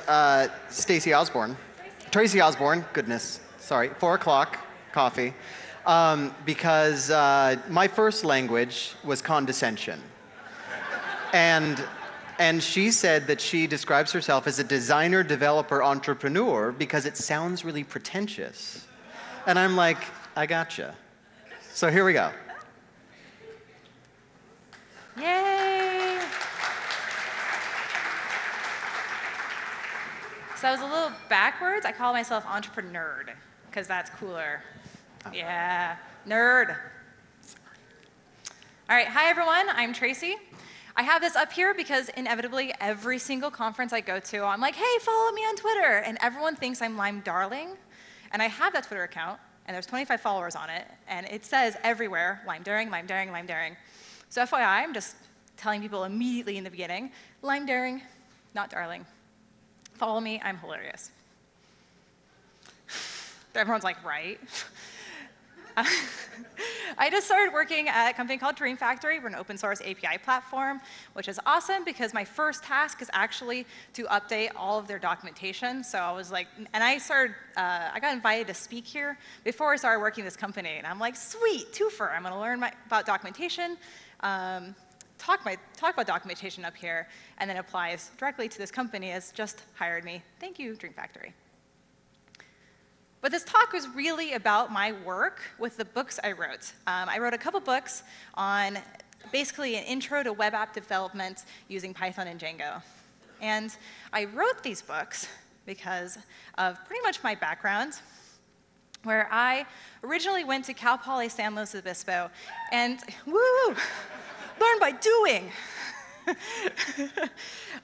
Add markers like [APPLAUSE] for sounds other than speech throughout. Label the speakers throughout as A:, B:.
A: uh, Stacey Osborn. Tracy Osborn, goodness, sorry, four o'clock, coffee. Um, because uh, my first language was condescension. and, and she said that she describes herself as a designer, developer, entrepreneur because it sounds really pretentious. And I'm like, I gotcha. So here we go.
B: Yay! So I was a little backwards. I call myself entrepreneur because that's cooler. Uh-huh. Yeah, nerd. All right, hi everyone, I'm Tracy. I have this up here because inevitably every single conference I go to, I'm like, hey, follow me on Twitter. And everyone thinks I'm Lime Darling. And I have that Twitter account, and there's 25 followers on it, and it says everywhere, Lime Daring, Lime Daring, Lime Daring. So FYI, I'm just telling people immediately in the beginning, Lime Daring, not Darling. Follow me, I'm hilarious. Everyone's like, right? [LAUGHS] I just started working at a company called DreamFactory. We're an open source API platform, which is awesome because my first task is actually to update all of their documentation. So I was like, and I started, uh, I got invited to speak here before I started working this company. And I'm like, sweet, twofer, I'm gonna learn my, about documentation, um, talk, my, talk about documentation up here, and then applies directly to this company as just hired me. Thank you, DreamFactory. But this talk was really about my work with the books I wrote. Um, I wrote a couple books on basically an intro to web app development using Python and Django. And I wrote these books because of pretty much my background, where I originally went to Cal Poly San Luis Obispo and, woo, learn by doing. [LAUGHS]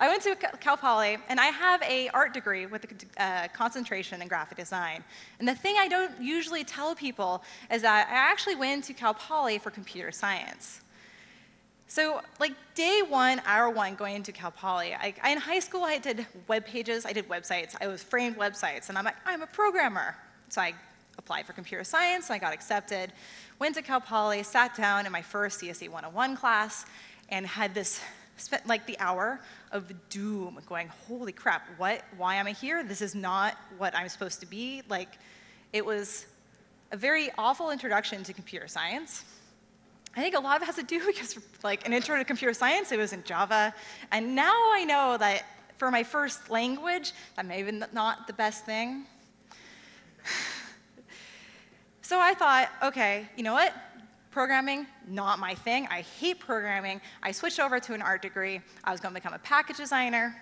B: I went to Cal Poly, and I have a art degree with a uh, concentration in graphic design. And the thing I don't usually tell people is that I actually went to Cal Poly for computer science. So, like day one, hour one, going into Cal Poly, I, I, in high school, I did web pages, I did websites, I was framed websites, and I'm like, I'm a programmer. So I applied for computer science, and I got accepted, went to Cal Poly, sat down in my first CSE 101 class, and had this spent like the hour of doom going, holy crap, what, why am I here? This is not what I'm supposed to be. Like, it was a very awful introduction to computer science. I think a lot of it has to do [LAUGHS] because, like, an intro to computer science, it was in Java. And now I know that for my first language, that may have been not the best thing. So I thought, okay, you know what? Programming, not my thing. I hate programming. I switched over to an art degree. I was going to become a package designer.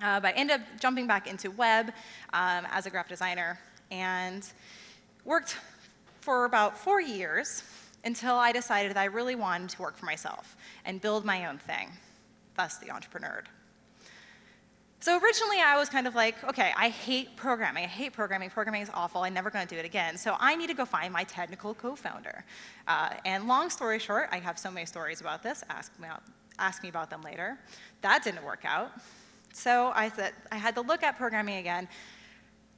B: Uh, but I ended up jumping back into web um, as a graphic designer and worked for about four years until I decided that I really wanted to work for myself and build my own thing, thus the entrepreneur. So originally I was kind of like, okay, I hate programming. I hate programming. Programming is awful. I'm never going to do it again. So I need to go find my technical co-founder. Uh, and long story short, I have so many stories about this. Ask me, ask me about them later. That didn't work out. So I, I had to look at programming again,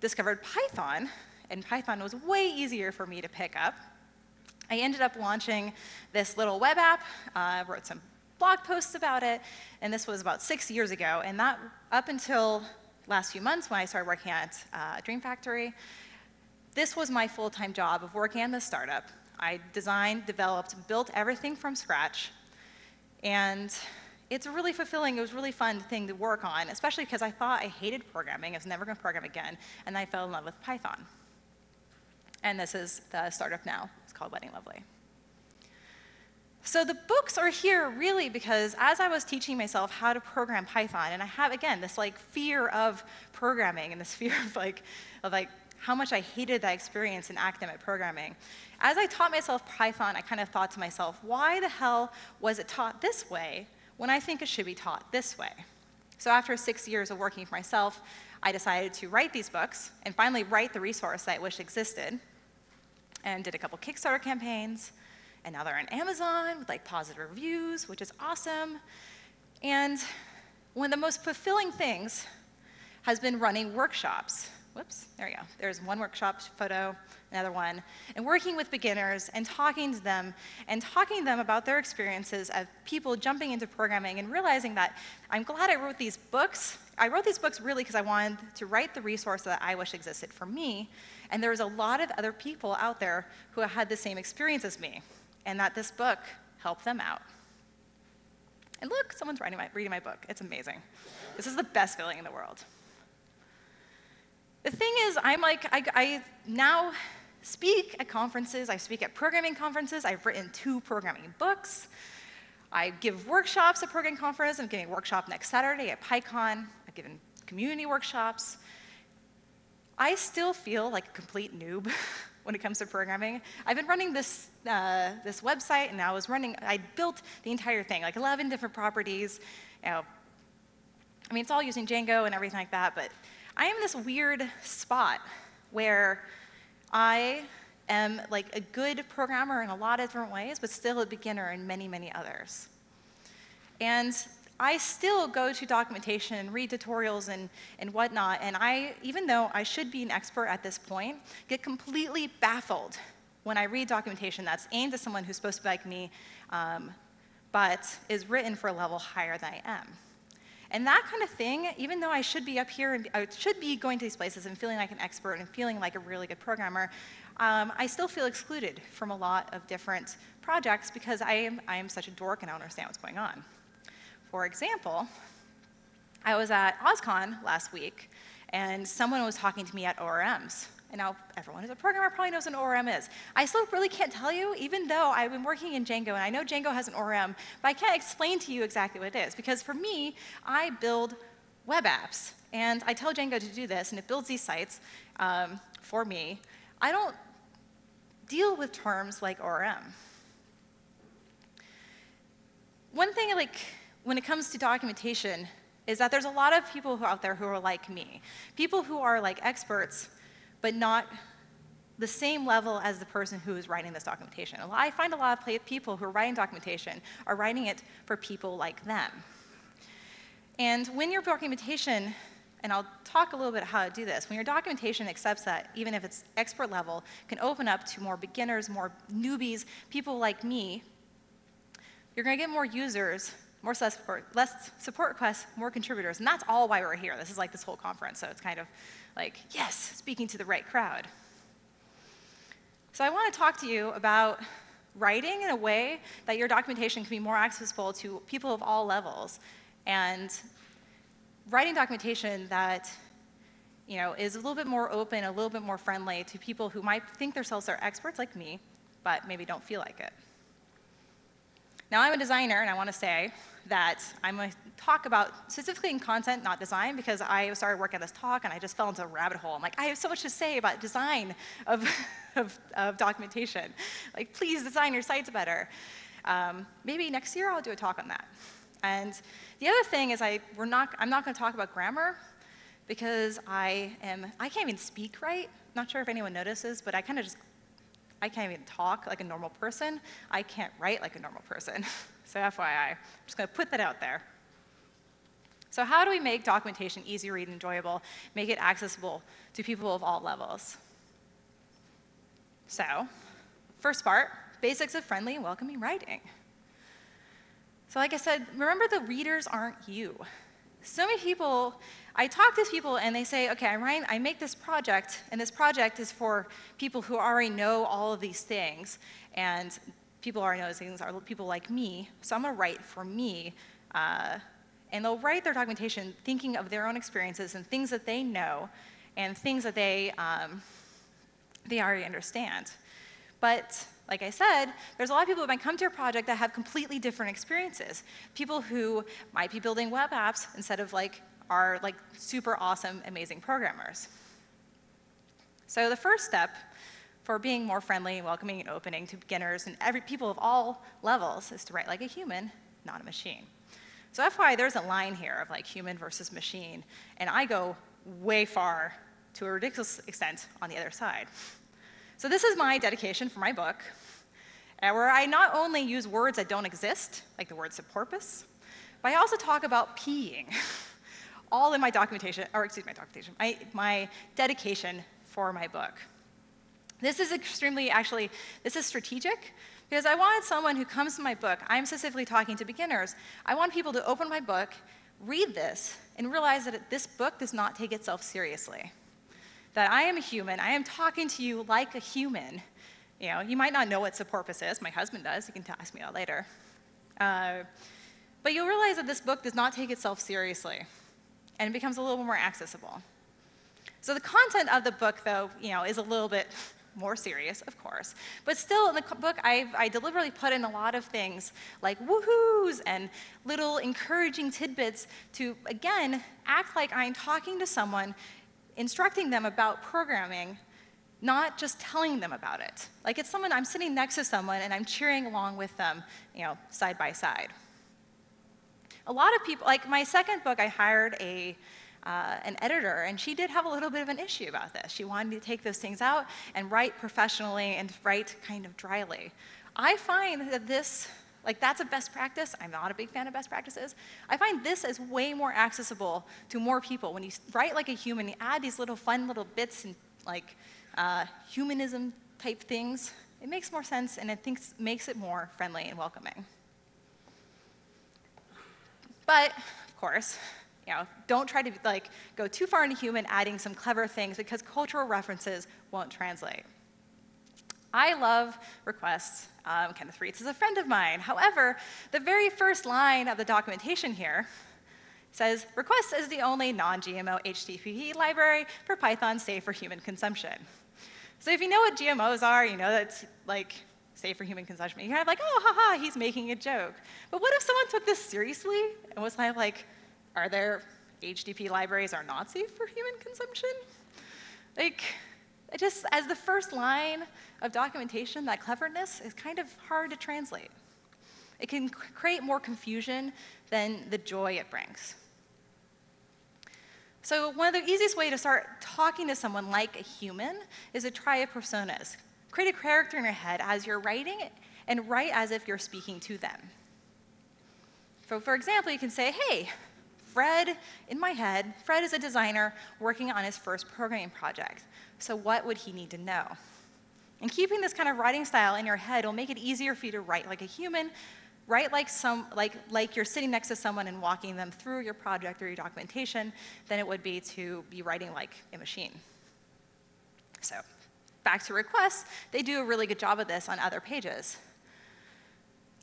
B: discovered Python, and Python was way easier for me to pick up. I ended up launching this little web app, uh, wrote some blog posts about it, and this was about six years ago. And that, up until last few months when I started working at uh, DreamFactory, this was my full-time job of working on this startup. I designed, developed, built everything from scratch, and it's a really fulfilling. It was really fun thing to work on, especially because I thought I hated programming. I was never going to program again, and I fell in love with Python. And this is the startup now. It's called Wedding Lovely. So the books are here really because as I was teaching myself how to program Python, and I have, again, this like fear of programming and this [LAUGHS] fear of like, of like how much I hated that experience in academic programming. As I taught myself Python, I kind of thought to myself, why the hell was it taught this way when I think it should be taught this way? So after six years of working for myself, I decided to write these books and finally write the resource that I wish existed and did a couple Kickstarter campaigns, and now they're on Amazon with like positive reviews, which is awesome. And one of the most fulfilling things has been running workshops whoops, there we go. There's one workshop photo, another one, and working with beginners and talking to them and talking to them about their experiences of people jumping into programming and realizing that I'm glad I wrote these books. I wrote these books really because I wanted to write the resource that I wish existed for me, and there was a lot of other people out there who had the same experience as me, and that this book helped them out. And look, someone's my, reading my book. It's amazing. This is the best feeling in the world. The thing is, I'm like, I, I now speak at conferences, I speak at programming conferences, I've written two programming books, I give workshops at programming conference, I'm giving a workshop next Saturday at PyCon, I've given community workshops. I still feel like a complete noob [LAUGHS] when it comes to programming. I've been running this, uh, this website, and I was running, I built the entire thing, like 11 different properties. You know, I mean, it's all using Django and everything like that, but I am this weird spot where I am like a good programmer in a lot of different ways, but still a beginner in many, many others. And I still go to documentation and read tutorials and, and whatnot, and I, even though I should be an expert at this point, get completely baffled when I read documentation that's aimed at someone who's supposed to be like me, um, but is written for a level higher than I am. And that kind of thing, even though I should be up here and I should be going to these places and feeling like an expert and feeling like a really good programmer, um, I still feel excluded from a lot of different projects because I am, I am such a dork and I don't understand what's going on. For example, I was at OSCON last week and someone was talking to me at ORMs. And now everyone who's a programmer probably knows what an ORM is. I still really can't tell you, even though I've been working in Django and I know Django has an ORM, but I can't explain to you exactly what it is. Because for me, I build web apps. And I tell Django to do this, and it builds these sites um, for me. I don't deal with terms like ORM. One thing, like, when it comes to documentation, is that there's a lot of people out there who are like me. People who are like experts but not the same level as the person who is writing this documentation. I find a lot of people who are writing documentation are writing it for people like them. And when your documentation, and I'll talk a little bit how to do this, when your documentation accepts that, even if it's expert level, can open up to more beginners, more newbies, people like me, you're going to get more users, more support, less support requests, more contributors. And that's all why we're here. This is like this whole conference, so it's kind of like, yes, speaking to the right crowd. So I want to talk to you about writing in a way that your documentation can be more accessible to people of all levels and writing documentation that you know, is a little bit more open, a little bit more friendly to people who might think themselves are experts like me, but maybe don't feel like it. Now, I'm a designer, and I want to say that I'm going to talk about specifically in content, not design, because I started working on this talk and I just fell into a rabbit hole. I'm like, I have so much to say about design of, [LAUGHS] of, of documentation. Like, please design your sites better. Um, maybe next year I'll do a talk on that. And the other thing is I, we're not, I'm not going to talk about grammar because I am, I can't even speak right. Not sure if anyone notices, but I kind of just, I can't even talk like a normal person. I can't write like a normal person. [LAUGHS] So FYI, I'm just going to put that out there. So how do we make documentation easy to read and enjoyable, make it accessible to people of all levels? So, first part, basics of friendly and welcoming writing. So like I said, remember the readers aren't you. So many people, I talk to people and they say, okay, I, I make this project, and this project is for people who already know all of these things, and people are noticing are people like me, so I'm to write for me. Uh, and they'll write their documentation thinking of their own experiences and things that they know and things that they, um, they already understand. But like I said, there's a lot of people who might come to your project that have completely different experiences. People who might be building web apps instead of like are like super awesome, amazing programmers. So the first step for being more friendly welcoming and opening to beginners and every people of all levels is to write like a human, not a machine. So FYI, there's a line here of like human versus machine, and I go way far to a ridiculous extent on the other side. So this is my dedication for my book, where I not only use words that don't exist, like the word subcorpus, but I also talk about peeing. [LAUGHS] all in my documentation, or excuse me, my documentation, my, my dedication for my book. This is extremely, actually, this is strategic because I wanted someone who comes to my book, I'm specifically talking to beginners, I want people to open my book, read this, and realize that this book does not take itself seriously. That I am a human, I am talking to you like a human. You know, you might not know what support is, my husband does, he can ask me that later. Uh, but you'll realize that this book does not take itself seriously, and it becomes a little more accessible. So the content of the book, though, you know, is a little bit [LAUGHS] more serious, of course. But still, in the book, I've, I deliberately put in a lot of things like woohoos and little encouraging tidbits to, again, act like I'm talking to someone, instructing them about programming, not just telling them about it. Like it's someone, I'm sitting next to someone and I'm cheering along with them, you know, side by side. A lot of people, like my second book, I hired a uh, an editor, and she did have a little bit of an issue about this. She wanted me to take those things out and write professionally and write kind of dryly. I find that this, like that's a best practice. I'm not a big fan of best practices. I find this is way more accessible to more people. When you write like a human, you add these little fun little bits and like uh, humanism type things, it makes more sense and it thinks, makes it more friendly and welcoming. But, of course, you know, don't try to like go too far into human adding some clever things because cultural references won't translate. I love requests. Um, Kenneth Reitz is a friend of mine. However, the very first line of the documentation here says, request is the only non-GMO HTTP library for Python safe for human consumption. So if you know what GMOs are, you know that's like safe for human consumption. You're kind of like, oh, haha, he's making a joke. But what if someone took this seriously and was kind of like, are there HTTP libraries are not safe for human consumption? Like, just as the first line of documentation, that cleverness is kind of hard to translate. It can create more confusion than the joy it brings. So one of the easiest way to start talking to someone like a human is to try a personas. Create a character in your head as you're writing and write as if you're speaking to them. So for example, you can say, hey, Fred, in my head, Fred is a designer working on his first programming project. So what would he need to know? And keeping this kind of writing style in your head will make it easier for you to write like a human, write like, some, like, like you're sitting next to someone and walking them through your project or your documentation than it would be to be writing like a machine. So back to requests, they do a really good job of this on other pages.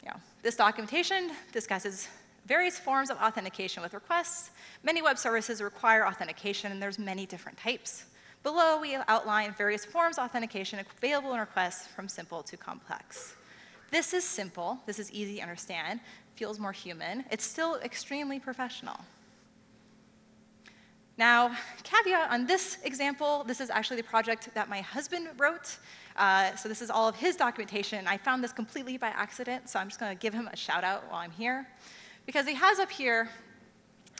B: You know, this documentation discusses various forms of authentication with requests. Many web services require authentication, and there's many different types. Below, we outline various forms of authentication available in requests from simple to complex. This is simple, this is easy to understand, feels more human. It's still extremely professional. Now, caveat on this example, this is actually the project that my husband wrote. Uh, so this is all of his documentation. I found this completely by accident, so I'm just going to give him a shout out while I'm here. Because he has up here,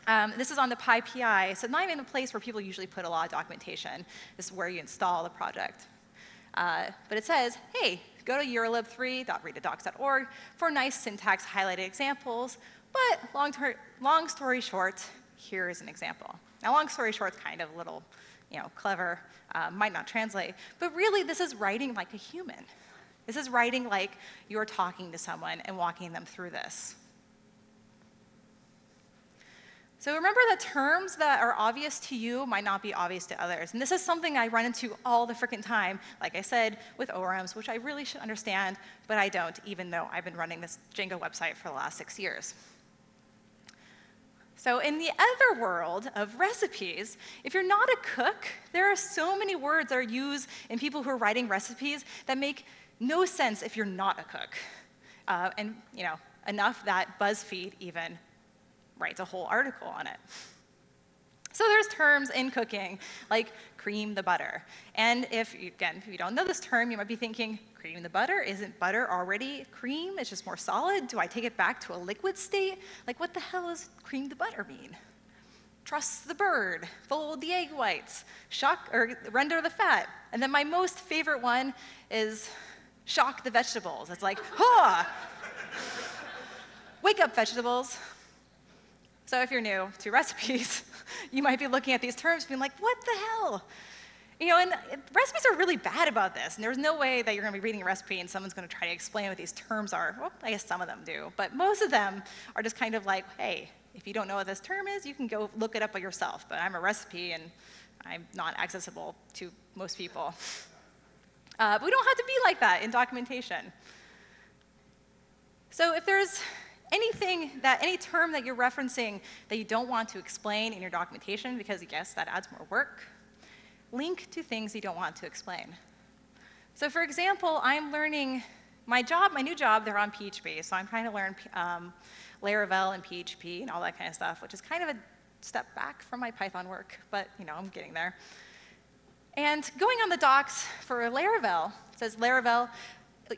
B: um, this is on the PyPI, so not even a place where people usually put a lot of documentation. This is where you install the project. Uh, but it says, hey, go to urllib3.readthedocs.org for nice syntax highlighted examples. But long, long story short, here is an example. Now, long story short it's kind of a little, you know, clever, uh, might not translate. But really, this is writing like a human. This is writing like you're talking to someone and walking them through this. So remember that terms that are obvious to you might not be obvious to others. And this is something I run into all the freaking time, like I said, with ORMs, which I really should understand, but I don't, even though I've been running this Django website for the last six years. So in the other world of recipes, if you're not a cook, there are so many words that are used in people who are writing recipes that make no sense if you're not a cook. Uh, and, you know, enough that BuzzFeed even writes a whole article on it. So there's terms in cooking like cream the butter. And if, again, if you don't know this term, you might be thinking, cream the butter? Isn't butter already cream? It's just more solid? Do I take it back to a liquid state? Like, what the hell does cream the butter mean? Truss the bird, fold the egg whites, shock or render the fat. And then my most favorite one is shock the vegetables. It's like, [LAUGHS] ha! Wake up, vegetables. So if you're new to recipes, [LAUGHS] you might be looking at these terms being like, what the hell? You know, and recipes are really bad about this. And there's no way that you're going to be reading a recipe and someone's going to try to explain what these terms are. Well, I guess some of them do. But most of them are just kind of like, hey, if you don't know what this term is, you can go look it up by yourself. But I'm a recipe and I'm not accessible to most people. Uh, but we don't have to be like that in documentation. So if there's anything that, any term that you're referencing that you don't want to explain in your documentation because yes, that adds more work, link to things you don't want to explain. So for example, I'm learning my job, my new job, they're on PHP, so I'm trying to learn um, Laravel and PHP and all that kind of stuff, which is kind of a step back from my Python work, but you know, I'm getting there. And going on the docs for Laravel, says Laravel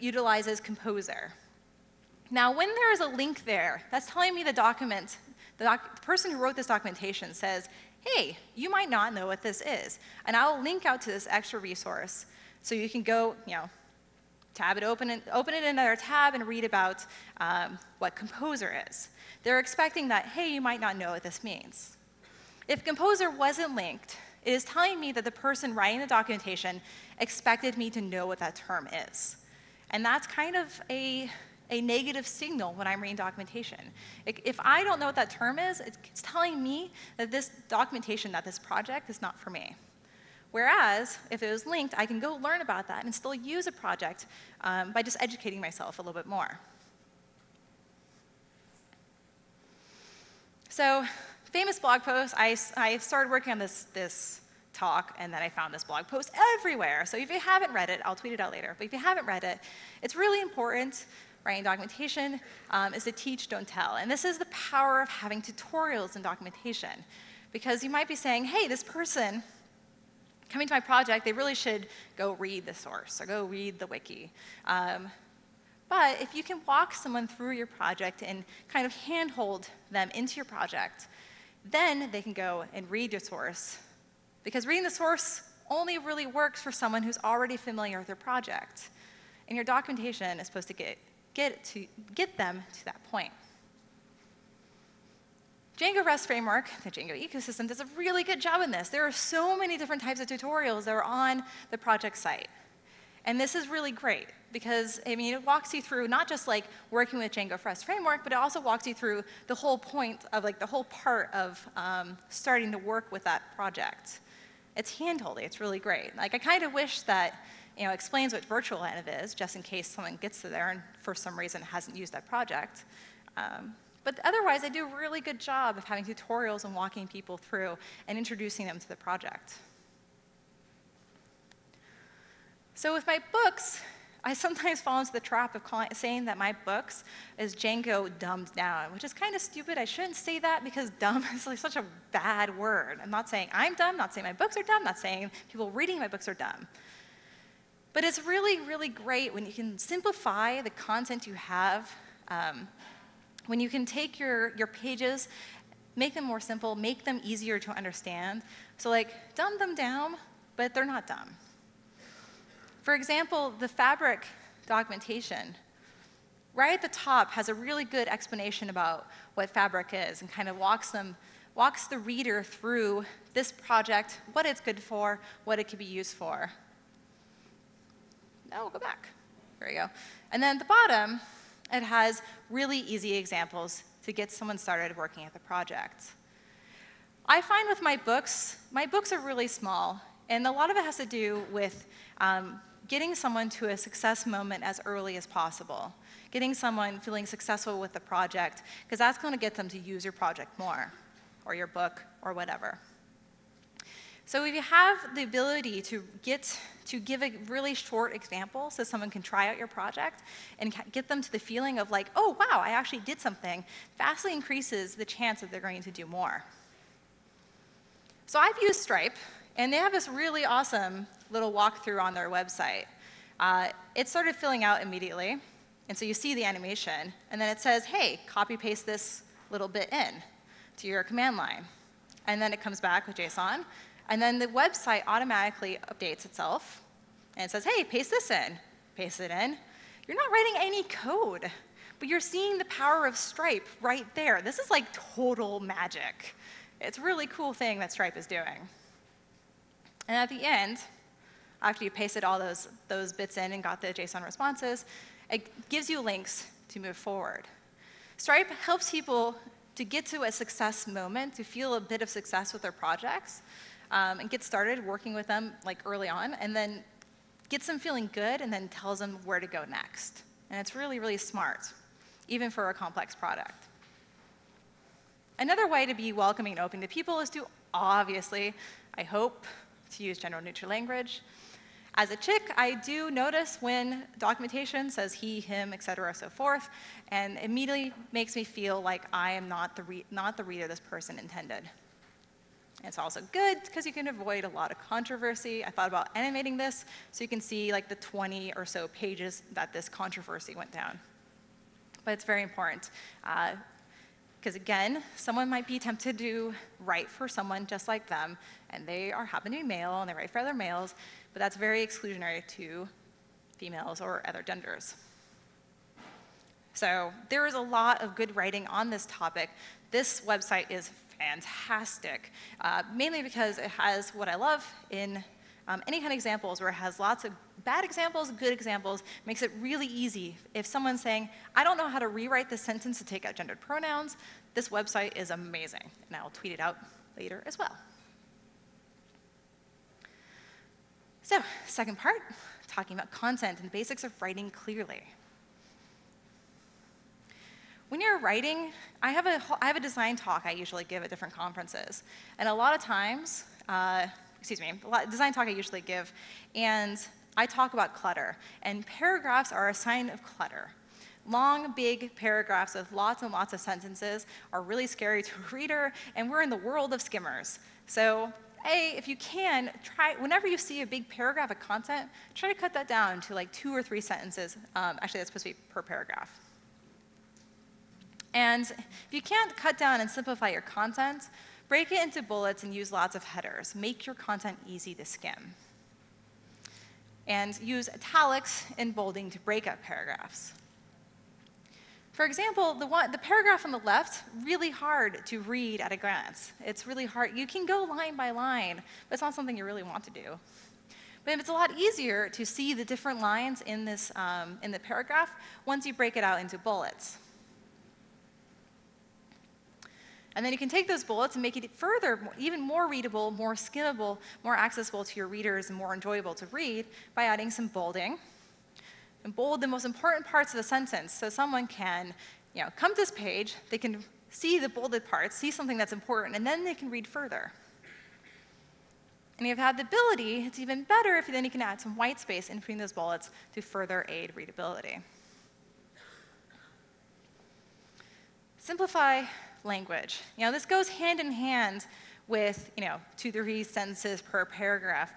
B: utilizes Composer. Now, when there is a link there, that's telling me the document, the, doc, the person who wrote this documentation says, hey, you might not know what this is. And I'll link out to this extra resource so you can go, you know, tab it open, it, open it in another tab and read about um, what Composer is. They're expecting that, hey, you might not know what this means. If Composer wasn't linked, it is telling me that the person writing the documentation expected me to know what that term is. And that's kind of a, a negative signal when I'm reading documentation. If I don't know what that term is, it's telling me that this documentation, that this project is not for me. Whereas, if it was linked, I can go learn about that and still use a project um, by just educating myself a little bit more. So, famous blog post, I, I started working on this, this talk, and then I found this blog post everywhere. So if you haven't read it, I'll tweet it out later, but if you haven't read it, it's really important writing documentation um, is to teach, don't tell. And this is the power of having tutorials and documentation. Because you might be saying, hey, this person coming to my project, they really should go read the source or go read the wiki. Um, but if you can walk someone through your project and kind of handhold them into your project, then they can go and read your source. Because reading the source only really works for someone who's already familiar with your project. And your documentation is supposed to get, get, to, get them to that point. Django REST Framework, the Django ecosystem, does a really good job in this. There are so many different types of tutorials that are on the project site. And this is really great because, I mean, it walks you through not just like working with Django REST Framework, but it also walks you through the whole point of like the whole part of um, starting to work with that project. It's handholdy, it's really great. Like I kind of wish that you know, explains what virtual env is, just in case someone gets to there and for some reason hasn't used that project. Um, but otherwise, I do a really good job of having tutorials and walking people through and introducing them to the project. So with my books, I sometimes fall into the trap of calling, saying that my books is Django dumbed down, which is kind of stupid. I shouldn't say that because dumb [LAUGHS] is like such a bad word. I'm not saying I'm dumb, not saying my books are dumb, not saying people reading my books are dumb. But it's really, really great when you can simplify the content you have um, when you can take your, your pages, make them more simple, make them easier to understand. So like, dumb them down, but they're not dumb. For example, the fabric documentation, right at the top has a really good explanation about what fabric is and kind of walks them walks the reader through this project, what it's good for, what it could be used for. Now we'll go back. There you go. And then at the bottom, it has really easy examples to get someone started working at the project. I find with my books, my books are really small, and a lot of it has to do with um, getting someone to a success moment as early as possible, getting someone feeling successful with the project, because that's going to get them to use your project more, or your book, or whatever. So if you have the ability to get to give a really short example so someone can try out your project and get them to the feeling of like, oh wow, I actually did something, vastly increases the chance that they're going to do more. So I've used Stripe, and they have this really awesome little walkthrough on their website. Uh, it started filling out immediately, and so you see the animation, and then it says, hey, copy paste this little bit in to your command line. And then it comes back with JSON, and then the website automatically updates itself and it says, hey, paste this in. Paste it in. You're not writing any code. But you're seeing the power of Stripe right there. This is like total magic. It's a really cool thing that Stripe is doing. And at the end, after you pasted all those, those bits in and got the JSON responses, it gives you links to move forward. Stripe helps people to get to a success moment, to feel a bit of success with their projects, um, and get started working with them like early on, and then gets them feeling good, and then tells them where to go next. And it's really, really smart, even for a complex product. Another way to be welcoming and open to people is to obviously, I hope, to use general neutral language. As a chick, I do notice when documentation says he, him, etc., so forth, and immediately makes me feel like I am not the, not the reader this person intended. It's also good because you can avoid a lot of controversy. I thought about animating this so you can see like the 20 or so pages that this controversy went down. But it's very important. Because uh, again, someone might be tempted to write for someone just like them, and they are happen to be male and they write for other males, but that's very exclusionary to females or other genders. So there is a lot of good writing on this topic. This website is fantastic, uh, mainly because it has what I love in um, any kind of examples where it has lots of bad examples, good examples, makes it really easy. If someone's saying, I don't know how to rewrite this sentence to take out gendered pronouns, this website is amazing. And I'll tweet it out later as well. So, second part, talking about content and basics of writing clearly. When you're writing, I have, a, I have a design talk I usually give at different conferences. And a lot of times, uh, excuse me, a lot, design talk I usually give, and I talk about clutter. And paragraphs are a sign of clutter. Long, big paragraphs with lots and lots of sentences are really scary to a reader, and we're in the world of skimmers. So a, if you can, try, whenever you see a big paragraph of content, try to cut that down to like two or three sentences. Um, actually, that's supposed to be per paragraph. And if you can't cut down and simplify your content, break it into bullets and use lots of headers. Make your content easy to skim. And use italics and bolding to break up paragraphs. For example, the, one, the paragraph on the left, really hard to read at a glance. It's really hard. You can go line by line, but it's not something you really want to do. But it's a lot easier to see the different lines in, this, um, in the paragraph once you break it out into bullets. And then you can take those bullets and make it further, even more readable, more skimmable, more accessible to your readers, and more enjoyable to read by adding some bolding and bold the most important parts of the sentence so someone can you know, come to this page, they can see the bolded parts, see something that's important, and then they can read further. And if you have had the ability, it's even better if then you can add some white space in between those bullets to further aid readability. Simplify language. You know, this goes hand in hand with, you know, two, three sentences per paragraph,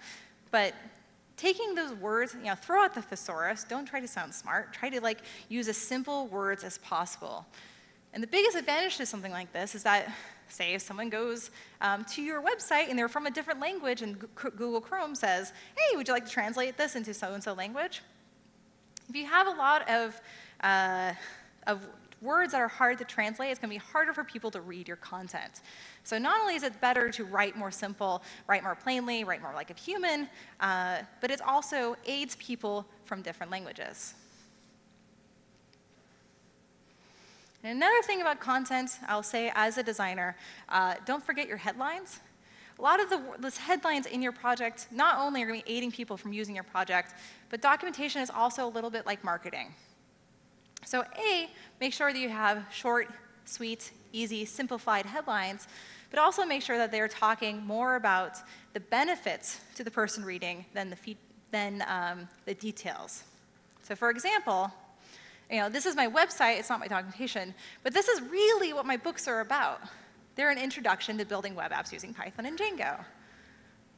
B: but taking those words, you know, throw out the thesaurus. Don't try to sound smart. Try to like use as simple words as possible. And the biggest advantage to something like this is that, say, if someone goes um, to your website and they're from a different language, and Google Chrome says, "Hey, would you like to translate this into so-and-so language?" If you have a lot of uh, of words that are hard to translate, it's going to be harder for people to read your content. So not only is it better to write more simple, write more plainly, write more like a human, uh, but it also aids people from different languages. And another thing about content, I'll say as a designer, uh, don't forget your headlines. A lot of the this headlines in your project not only are going to be aiding people from using your project, but documentation is also a little bit like marketing. So A, make sure that you have short, sweet, easy, simplified headlines, but also make sure that they're talking more about the benefits to the person reading than the, than, um, the details. So for example, you know, this is my website, it's not my documentation, but this is really what my books are about. They're an introduction to building web apps using Python and Django.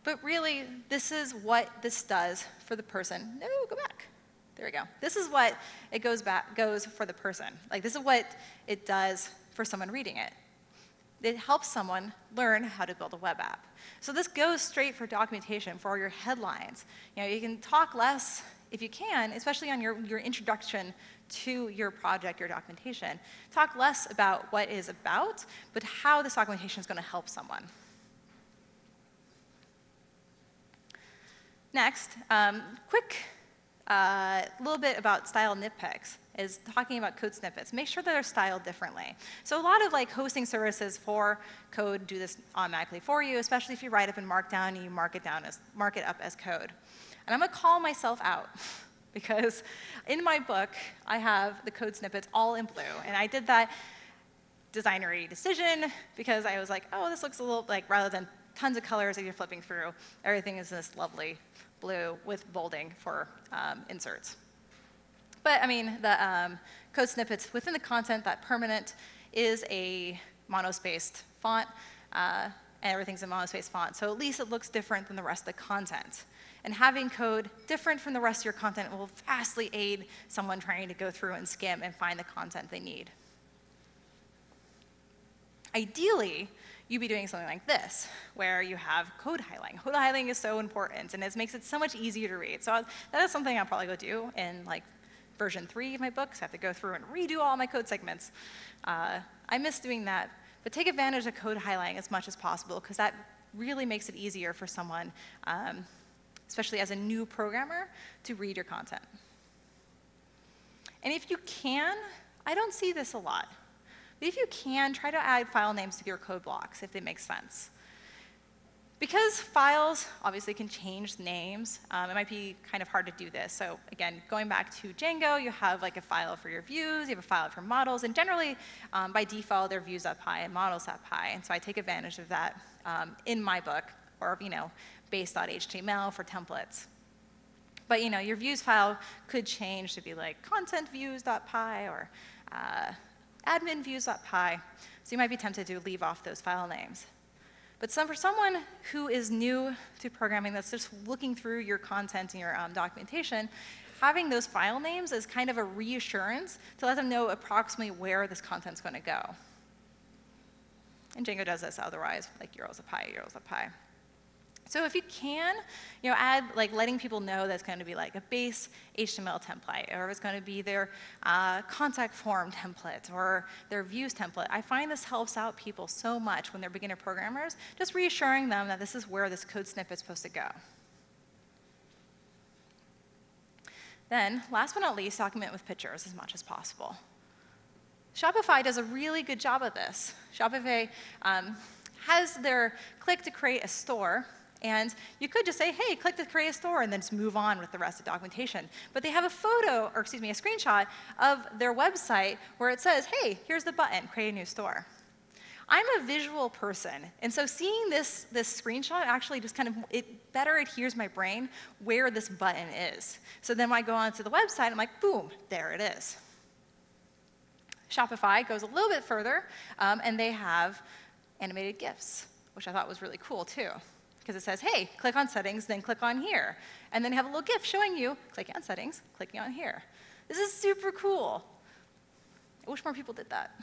B: But really, this is what this does for the person. No, go back. There we go. This is what it goes back goes for the person. Like this is what it does for someone reading it. It helps someone learn how to build a web app. So this goes straight for documentation for your headlines. You know, you can talk less if you can, especially on your, your introduction to your project, your documentation. Talk less about what is about, but how this documentation is going to help someone. Next, um, quick a uh, little bit about style nitpicks is talking about code snippets. Make sure that they're styled differently. So a lot of like hosting services for code do this automatically for you, especially if you write up in Markdown and you mark it down as mark it up as code. And I'm gonna call myself out [LAUGHS] because in my book I have the code snippets all in blue, and I did that designery decision because I was like, oh, this looks a little like rather than tons of colors that you're flipping through, everything is this lovely blue with bolding for um, inserts. But I mean, the um, code snippets within the content, that permanent is a monospaced font, uh, and everything's a monospaced font. So at least it looks different than the rest of the content. And having code different from the rest of your content will vastly aid someone trying to go through and skim and find the content they need. Ideally, you'd be doing something like this, where you have code highlighting. Code highlighting is so important, and it makes it so much easier to read. So that is something I'll probably go do in like version three of my books. I have to go through and redo all my code segments. Uh, I miss doing that, but take advantage of code highlighting as much as possible, because that really makes it easier for someone, um, especially as a new programmer, to read your content. And if you can, I don't see this a lot. But if you can, try to add file names to your code blocks if they make sense. Because files obviously can change names, um, it might be kind of hard to do this. So again, going back to Django, you have like a file for your views, you have a file for models, and generally, um, by default, they're views.py and models.py. And so I take advantage of that um, in my book, or you know, base.html for templates. But you know, your views file could change to be like content views.py or uh, admin views.py, so you might be tempted to leave off those file names. But some, for someone who is new to programming that's just looking through your content and your um, documentation, having those file names is kind of a reassurance to let them know approximately where this content's going to go. And Django does this otherwise, like urls.py, euros of pi. So if you can, you know, add like letting people know that's going to be like a base HTML template, or it's going to be their uh, contact form template, or their views template. I find this helps out people so much when they're beginner programmers, just reassuring them that this is where this code snippet is supposed to go. Then, last but not least, document with pictures as much as possible. Shopify does a really good job of this. Shopify um, has their click to create a store and you could just say, hey, click to create a store, and then just move on with the rest of the documentation. But they have a photo, or excuse me, a screenshot of their website where it says, hey, here's the button, create a new store. I'm a visual person, and so seeing this, this screenshot actually just kind of, it better adheres my brain where this button is. So then when I go onto the website, I'm like, boom, there it is. Shopify goes a little bit further, um, and they have animated GIFs, which I thought was really cool too because it says, hey, click on settings, then click on here. And then have a little GIF showing you, click on settings, clicking on here. This is super cool. I wish more people did that.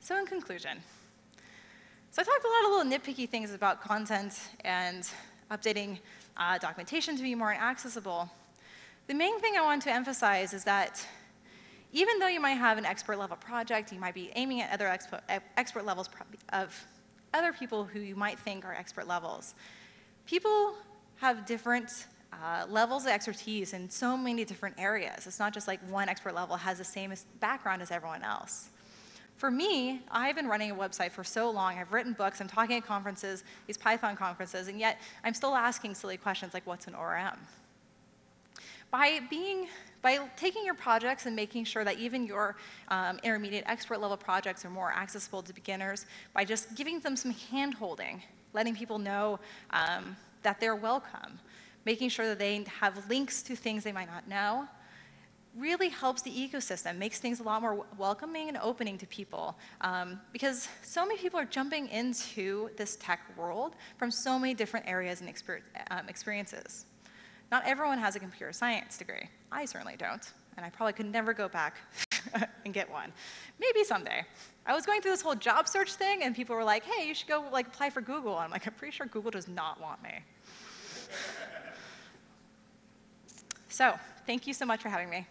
B: So in conclusion, so I talked a lot of little nitpicky things about content and updating uh, documentation to be more accessible. The main thing I want to emphasize is that even though you might have an expert level project, you might be aiming at other expert levels of other people who you might think are expert levels. People have different uh, levels of expertise in so many different areas. It's not just like one expert level has the same background as everyone else. For me, I've been running a website for so long. I've written books, I'm talking at conferences, these Python conferences, and yet I'm still asking silly questions like what's an ORM? By being by taking your projects and making sure that even your um, intermediate expert level projects are more accessible to beginners, by just giving them some hand holding, letting people know um, that they're welcome, making sure that they have links to things they might not know, really helps the ecosystem, makes things a lot more welcoming and opening to people. Um, because so many people are jumping into this tech world from so many different areas and exper um, experiences. Not everyone has a computer science degree. I certainly don't, and I probably could never go back [LAUGHS] and get one. Maybe someday. I was going through this whole job search thing, and people were like, hey, you should go like apply for Google. And I'm like, I'm pretty sure Google does not want me. so, thank you so much for having me.